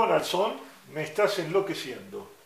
Donaldson, me estás enloqueciendo.